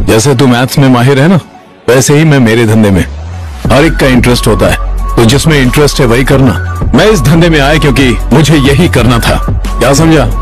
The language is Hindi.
जैसे तू मैथ्स में माहिर है ना, वैसे ही मैं मेरे धंधे में। हर एक का इंटरेस्ट होता है। तो जिसमें इंटरेस्ट है वही करना। मैं इस धंधे में आया क्योंकि मुझे यही करना था। क्या समझा?